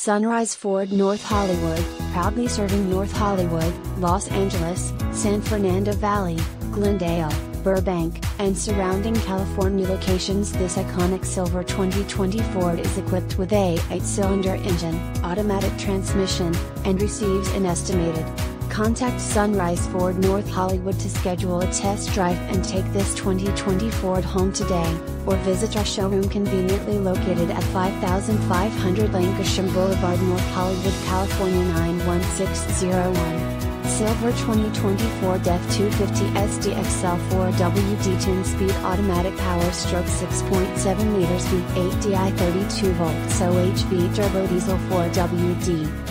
Sunrise Ford North Hollywood, proudly serving North Hollywood, Los Angeles, San Fernando Valley, Glendale, Burbank, and surrounding California locations. This iconic silver 2020 Ford is equipped with a 8-cylinder engine, automatic transmission, and receives an estimated Contact Sunrise Ford North Hollywood to schedule a test drive and take this 2020 Ford home today, or visit our showroom conveniently located at 5500 Lankershim Boulevard, North Hollywood, California 91601. Silver 2024 DEF 250 SDXL 4WD 10 speed automatic power stroke 6.7 liters V8 DI 32 volts OHV turbo diesel 4WD.